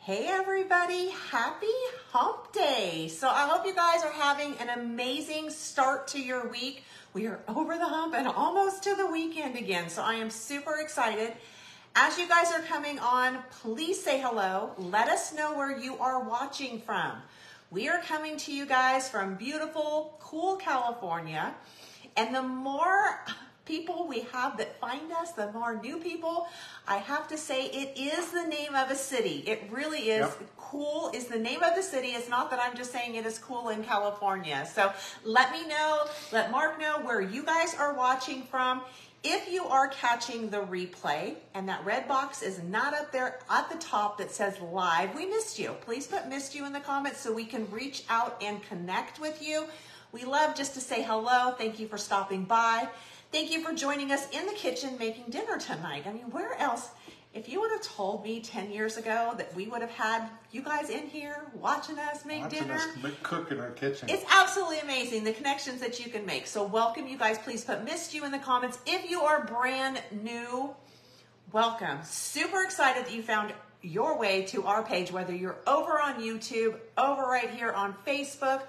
Hey everybody, happy hump day. So I hope you guys are having an amazing start to your week. We are over the hump and almost to the weekend again. So I am super excited. As you guys are coming on, please say hello. Let us know where you are watching from. We are coming to you guys from beautiful, cool California. And the more people we have that find us, the more new people, I have to say it is the name of a city. It really is. Yep. Cool is the name of the city. It's not that I'm just saying it is cool in California. So let me know, let Mark know where you guys are watching from. If you are catching the replay and that red box is not up there at the top that says live, we missed you. Please put missed you in the comments so we can reach out and connect with you. We love just to say hello. Thank you for stopping by. Thank you for joining us in the kitchen making dinner tonight. I mean, where else? If you would have told me 10 years ago that we would have had you guys in here watching us make Watching dinner, us cook in our kitchen. it's absolutely amazing the connections that you can make. So welcome you guys. Please put missed you in the comments. If you are brand new, welcome. Super excited that you found your way to our page, whether you're over on YouTube, over right here on Facebook.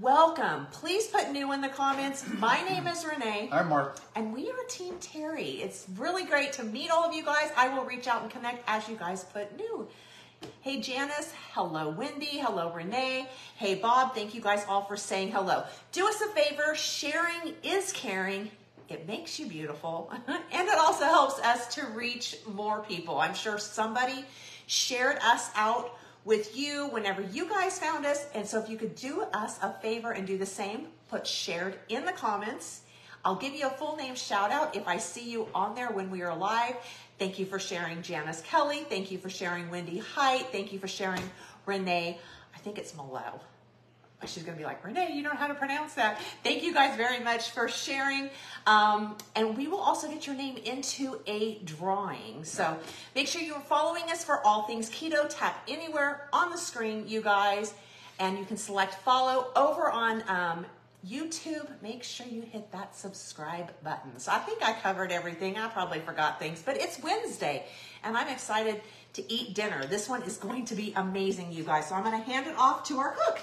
Welcome. Please put new in the comments. My name is Renee. Hi, Mark. And we are Team Terry. It's really great to meet all of you guys. I will reach out and connect as you guys put new. Hey Janice, hello Wendy, hello Renee. Hey Bob, thank you guys all for saying hello. Do us a favor, sharing is caring. It makes you beautiful and it also helps us to reach more people. I'm sure somebody shared us out with you whenever you guys found us. And so if you could do us a favor and do the same, put shared in the comments. I'll give you a full name shout out if I see you on there when we are live. Thank you for sharing Janice Kelly. Thank you for sharing Wendy Height. Thank you for sharing Renee. I think it's Malo. She's going to be like, Renee, you know how to pronounce that. Thank you guys very much for sharing. Um, and we will also get your name into a drawing. So make sure you're following us for all things keto. Tap anywhere on the screen, you guys. And you can select follow over on um, YouTube. Make sure you hit that subscribe button. So I think I covered everything. I probably forgot things, but it's Wednesday and I'm excited to eat dinner. This one is going to be amazing, you guys. So I'm going to hand it off to our cook.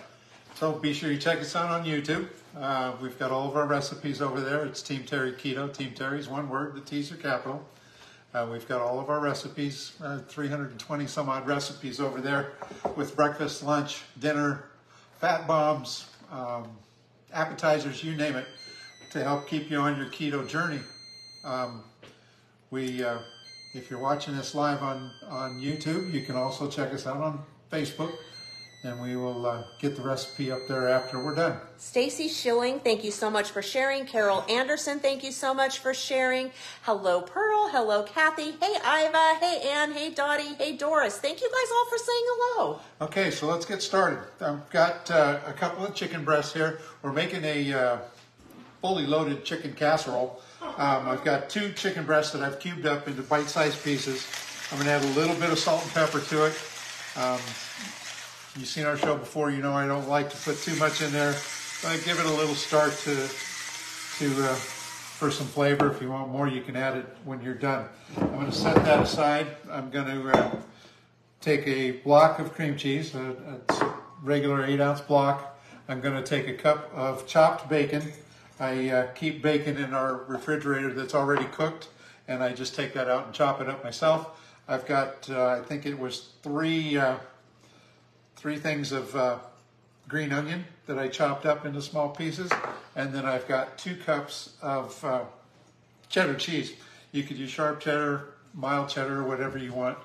So be sure you check us out on YouTube. Uh, we've got all of our recipes over there. It's Team Terry Keto. Team Terry's one word. The T's are capital. Uh, we've got all of our recipes, uh, 320 some odd recipes over there with breakfast, lunch, dinner, fat bombs, um, appetizers, you name it, to help keep you on your keto journey. Um, we, uh, if you're watching this live on, on YouTube, you can also check us out on Facebook, and we will uh, get the recipe up there after we're done. Stacy Schilling, thank you so much for sharing. Carol Anderson, thank you so much for sharing. Hello, Pearl. Hello, Kathy. Hey, Iva. Hey, Ann. Hey, Dottie. Hey, Doris. Thank you guys all for saying hello. Okay, so let's get started. I've got uh, a couple of chicken breasts here. We're making a uh, fully loaded chicken casserole. Um, I've got two chicken breasts that I've cubed up into bite-sized pieces. I'm going to add a little bit of salt and pepper to it. Um, you've seen our show before. You know I don't like to put too much in there. But I give it a little start to to uh, for some flavor. If you want more, you can add it when you're done. I'm going to set that aside. I'm going to uh, take a block of cream cheese, a, a regular eight ounce block. I'm going to take a cup of chopped bacon. I uh, keep bacon in our refrigerator that's already cooked, and I just take that out and chop it up myself. I've got, uh, I think it was three, uh, three things of uh, green onion that I chopped up into small pieces, and then I've got two cups of uh, cheddar cheese. You could use sharp cheddar, mild cheddar, whatever you want.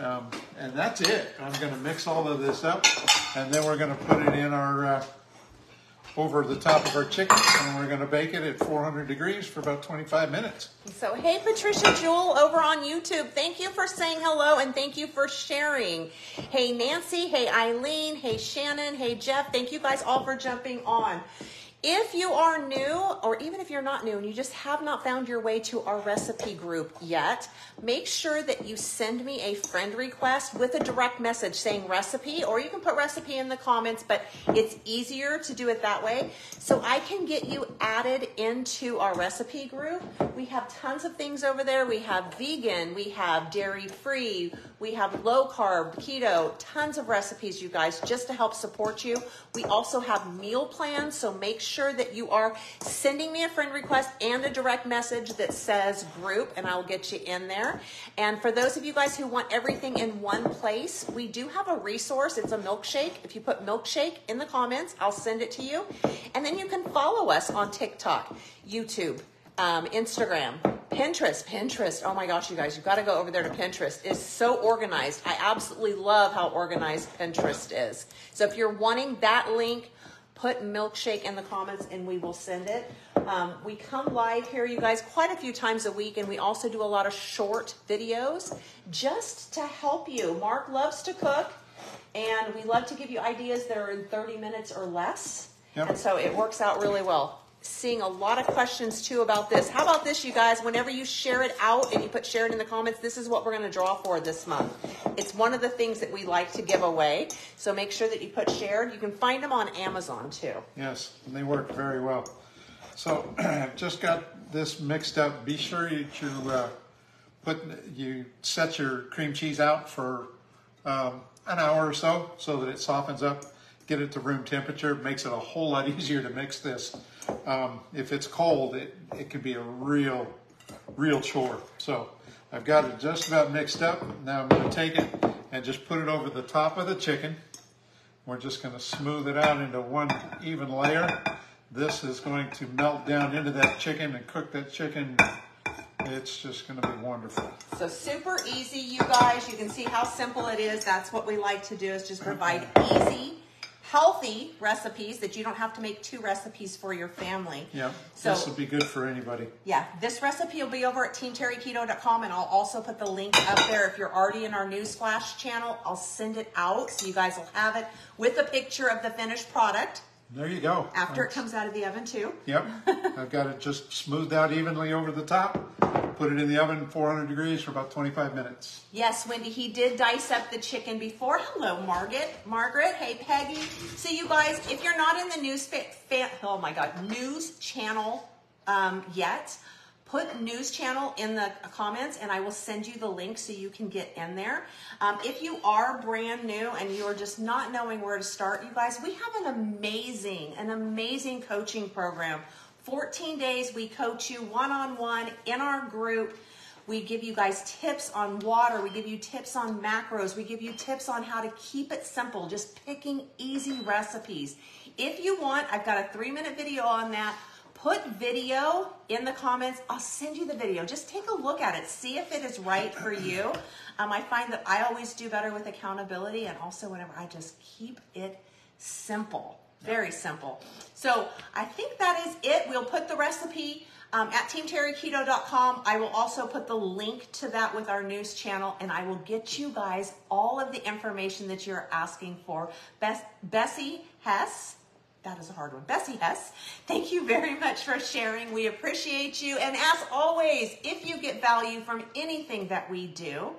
Um, and that's it. I'm going to mix all of this up, and then we're going to put it in our uh, over the top of our chicken, and we're going to bake it at 400 degrees for about 25 minutes. So, hey, Patricia Jewell over on YouTube. Thank you for saying hello and thank you for sharing. Hey, Nancy. Hey, Eileen. Hey, Shannon. Hey, Jeff. Thank you guys all for jumping on. If you are new, or even if you're not new and you just have not found your way to our recipe group yet, make sure that you send me a friend request with a direct message saying recipe, or you can put recipe in the comments, but it's easier to do it that way. So I can get you added into our recipe group. We have tons of things over there. We have vegan, we have dairy free, We have low carb, keto, tons of recipes, you guys, just to help support you. We also have meal plans, so make sure that you are sending me a friend request and a direct message that says group, and I'll get you in there. And for those of you guys who want everything in one place, we do have a resource. It's a milkshake. If you put milkshake in the comments, I'll send it to you. And then you can follow us on TikTok, YouTube, um, Instagram, Pinterest. Pinterest. Oh my gosh, you guys, you've got to go over there to Pinterest. It's so organized. I absolutely love how organized Pinterest is. So if you're wanting that link, put milkshake in the comments and we will send it. Um, we come live here, you guys, quite a few times a week, and we also do a lot of short videos just to help you. Mark loves to cook, and we love to give you ideas that are in 30 minutes or less. Yep. And so it works out really well. Seeing a lot of questions too about this. How about this, you guys? Whenever you share it out and you put share it in the comments, this is what we're going to draw for this month. It's one of the things that we like to give away. So make sure that you put shared. You can find them on Amazon too. Yes, they work very well. So I've just got this mixed up. Be sure you uh, put you set your cream cheese out for um, an hour or so so that it softens up. Get it to room temperature. Makes it a whole lot easier to mix this. Um, if it's cold, it, it can be a real, real chore. So I've got it just about mixed up. Now I'm going to take it and just put it over the top of the chicken. We're just going to smooth it out into one even layer. This is going to melt down into that chicken and cook that chicken. It's just going to be wonderful. So super easy, you guys. You can see how simple it is. That's what we like to do is just provide easy, healthy recipes that you don't have to make two recipes for your family. Yeah, So this would be good for anybody. yeah, this recipe will be over at teamterryketo.com and I'll also put the link up there. If you're already in our newsflash channel, I'll send it out so you guys will have it with a picture of the finished product There you go. after it comes out of the oven too. Yep, I've got it just smoothed out evenly over the top. Put it in the oven 400 degrees for about 25 minutes. Yes, Wendy, he did dice up the chicken before. Hello, Margaret. Margaret, hey, Peggy. So, you guys, if you're not in the news, fa- fa- oh my God, news channel um, yet, put news channel in the comments and I will send you the link so you can get in there. Um, if you are brand new and you are just not knowing where to start, you guys, we have an amazing, an amazing coaching program. 14 days, we coach you one on one in our group. We give you guys tips on water. We give you tips on macros. We give you tips on how to keep it simple, just picking easy recipes. If you want, I've got a three minute video on that. Put video in the comments. I'll send you the video. Just take a look at it. See if it is right for you. Um, I find that I always do better with accountability and also whenever I just keep it simple. Very simple. So I think that is it. We'll put the recipe um, at teamterryketo.com. I will also put the link to that with our news channel, and I will get you guys all of the information that you're asking for. Bess- Bessie Hess. That is a hard one. Bessie Hess, thank you very much for sharing. We appreciate you. And as always, if you get value from anything that we do,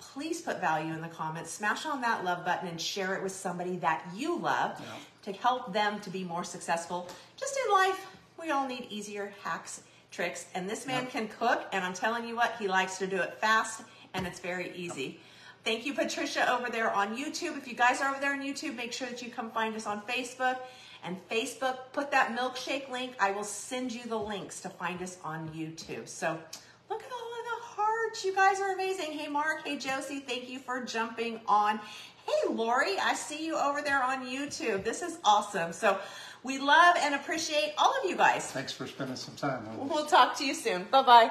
please put value in the comments. Smash on that love button and share it with somebody that you love to help them to be more successful. Just in life, we all need easier hacks, tricks, and this man can cook. And I'm telling you what, he likes to do it fast and it's very easy. Thank you, Patricia, over there on YouTube. If you guys are over there on YouTube, make sure that you come find us on Facebook. And Facebook, put that milkshake link. I will send you the links to find us on YouTube. So look at all of You guys are amazing. Hey, Mark. Hey, Josie. Thank you for jumping on. Hey, Lori. I see you over there on YouTube. This is awesome. So we love and appreciate all of you guys. Thanks for spending some time. We'll talk to you soon. Bye bye.